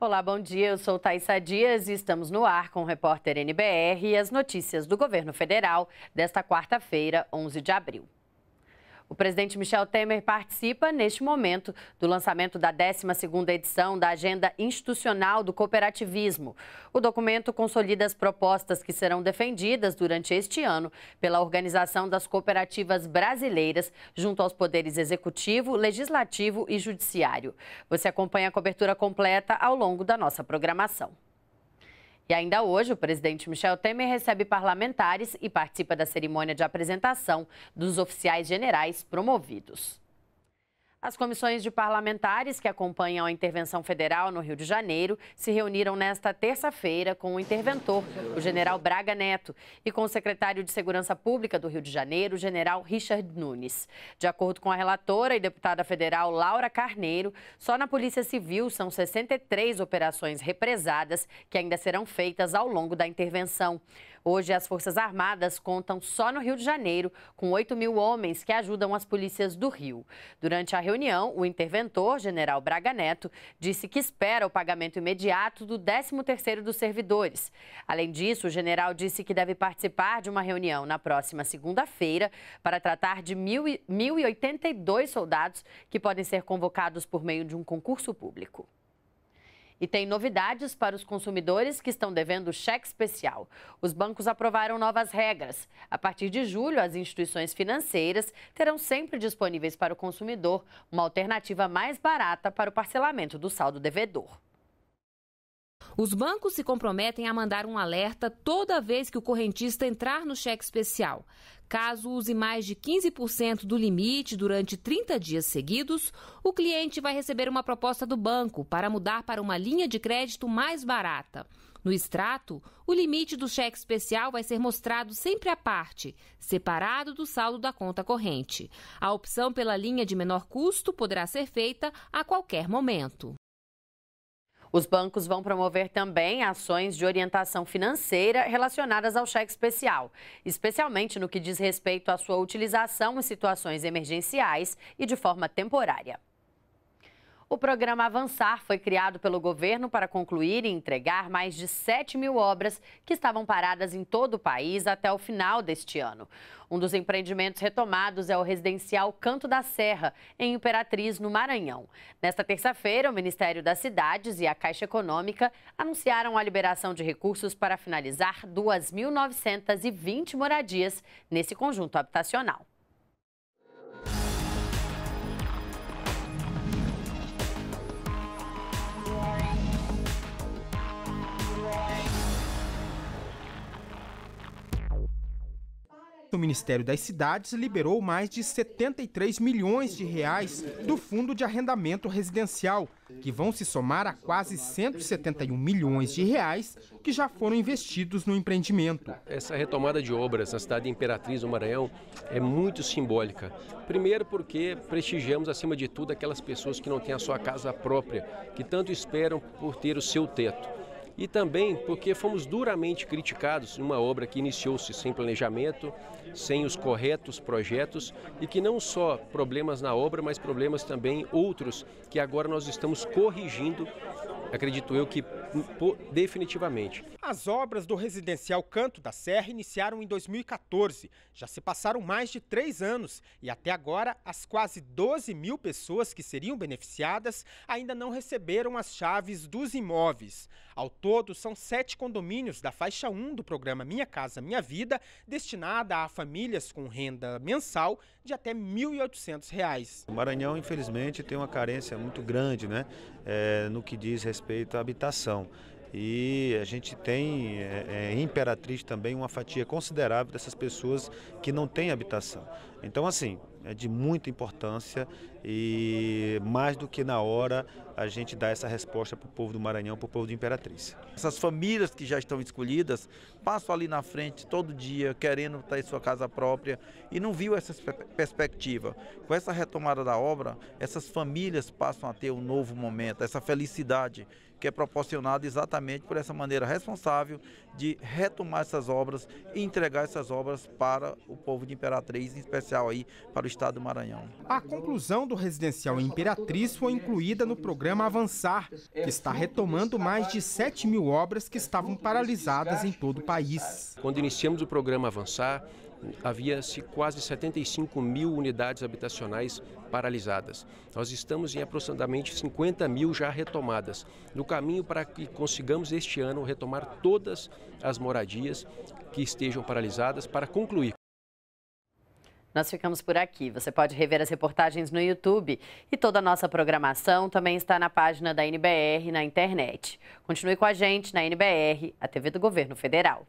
Olá, bom dia. Eu sou Thaisa Dias e estamos no ar com o repórter NBR e as notícias do governo federal desta quarta-feira, 11 de abril. O presidente Michel Temer participa, neste momento, do lançamento da 12ª edição da Agenda Institucional do Cooperativismo. O documento consolida as propostas que serão defendidas durante este ano pela Organização das Cooperativas Brasileiras, junto aos poderes executivo, legislativo e judiciário. Você acompanha a cobertura completa ao longo da nossa programação. E ainda hoje, o presidente Michel Temer recebe parlamentares e participa da cerimônia de apresentação dos oficiais generais promovidos. As comissões de parlamentares que acompanham a intervenção federal no Rio de Janeiro se reuniram nesta terça-feira com o interventor, o general Braga Neto, e com o secretário de Segurança Pública do Rio de Janeiro, o general Richard Nunes. De acordo com a relatora e deputada federal Laura Carneiro, só na Polícia Civil são 63 operações represadas que ainda serão feitas ao longo da intervenção. Hoje, as Forças Armadas contam só no Rio de Janeiro com 8 mil homens que ajudam as polícias do Rio. Durante a reunião, o interventor, general Braga Neto, disse que espera o pagamento imediato do 13º dos servidores. Além disso, o general disse que deve participar de uma reunião na próxima segunda-feira para tratar de 1.082 soldados que podem ser convocados por meio de um concurso público. E tem novidades para os consumidores que estão devendo cheque especial. Os bancos aprovaram novas regras. A partir de julho, as instituições financeiras terão sempre disponíveis para o consumidor uma alternativa mais barata para o parcelamento do saldo devedor. Os bancos se comprometem a mandar um alerta toda vez que o correntista entrar no cheque especial. Caso use mais de 15% do limite durante 30 dias seguidos, o cliente vai receber uma proposta do banco para mudar para uma linha de crédito mais barata. No extrato, o limite do cheque especial vai ser mostrado sempre à parte, separado do saldo da conta corrente. A opção pela linha de menor custo poderá ser feita a qualquer momento. Os bancos vão promover também ações de orientação financeira relacionadas ao cheque especial, especialmente no que diz respeito à sua utilização em situações emergenciais e de forma temporária. O programa Avançar foi criado pelo governo para concluir e entregar mais de 7 mil obras que estavam paradas em todo o país até o final deste ano. Um dos empreendimentos retomados é o residencial Canto da Serra, em Imperatriz, no Maranhão. Nesta terça-feira, o Ministério das Cidades e a Caixa Econômica anunciaram a liberação de recursos para finalizar 2.920 moradias nesse conjunto habitacional. O Ministério das Cidades liberou mais de 73 milhões de reais do Fundo de Arrendamento Residencial, que vão se somar a quase 171 milhões de reais que já foram investidos no empreendimento. Essa retomada de obras na cidade de Imperatriz do Maranhão é muito simbólica. Primeiro porque prestigiamos acima de tudo aquelas pessoas que não têm a sua casa própria, que tanto esperam por ter o seu teto e também porque fomos duramente criticados em uma obra que iniciou-se sem planejamento, sem os corretos projetos e que não só problemas na obra, mas problemas também outros que agora nós estamos corrigindo acredito eu que definitivamente. As obras do residencial Canto da Serra iniciaram em 2014. Já se passaram mais de três anos e até agora as quase 12 mil pessoas que seriam beneficiadas ainda não receberam as chaves dos imóveis. Ao são sete condomínios da faixa 1 do programa Minha Casa Minha Vida, destinada a famílias com renda mensal de até R$ 1.800. O Maranhão, infelizmente, tem uma carência muito grande né, é, no que diz respeito à habitação. E a gente tem é, em Imperatriz também uma fatia considerável dessas pessoas que não têm habitação. Então, assim, é de muita importância e mais do que na hora a gente dá essa resposta para o povo do Maranhão, para o povo de Imperatriz. Essas famílias que já estão escolhidas passam ali na frente todo dia querendo ter sua casa própria e não viu essa perspectiva. Com essa retomada da obra, essas famílias passam a ter um novo momento, essa felicidade que é proporcionado exatamente por essa maneira responsável de retomar essas obras e entregar essas obras para o povo de Imperatriz, em especial aí para o estado do Maranhão. A conclusão do residencial Imperatriz foi incluída no programa Avançar, que está retomando mais de 7 mil obras que estavam paralisadas em todo o país. Quando iniciamos o programa Avançar, havia-se quase 75 mil unidades habitacionais paralisadas. Nós estamos em aproximadamente 50 mil já retomadas, no caminho para que consigamos este ano retomar todas as moradias que estejam paralisadas para concluir. Nós ficamos por aqui. Você pode rever as reportagens no YouTube e toda a nossa programação também está na página da NBR na internet. Continue com a gente na NBR, a TV do Governo Federal.